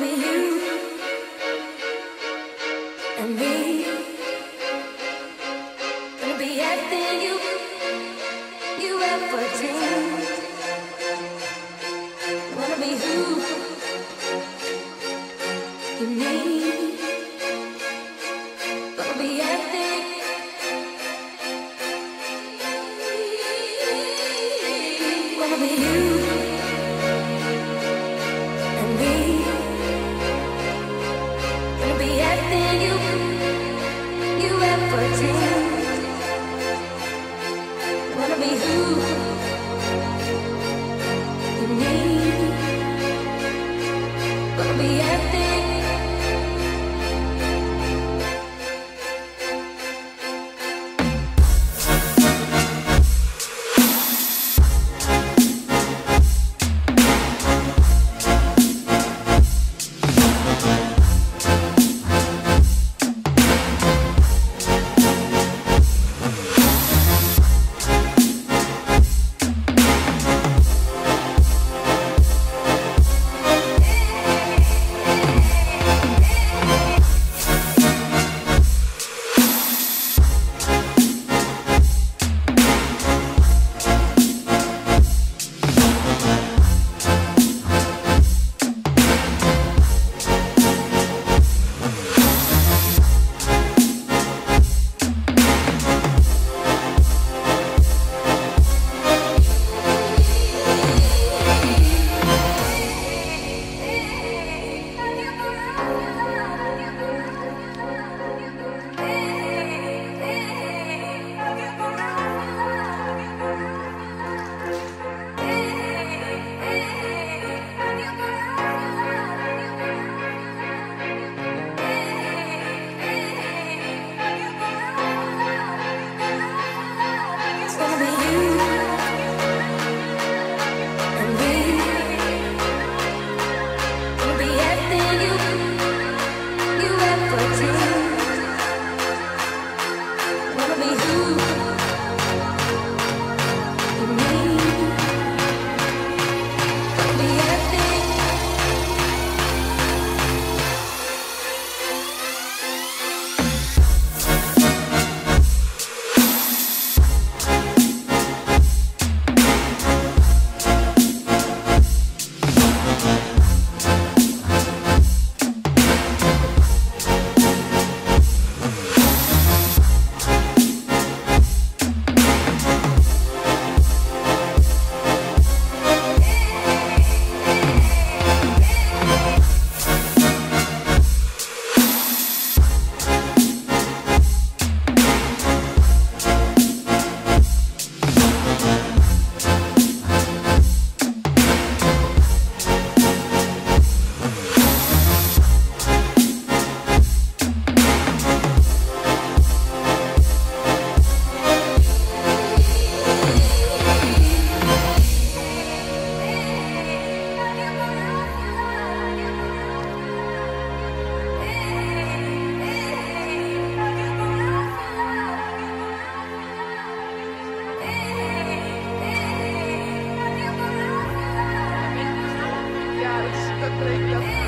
be you and me. Gonna be everything you you ever dreamed. Wanna be who. Gonna be everything. Wanna be you and me everything you you ever dreamed. 30, 30.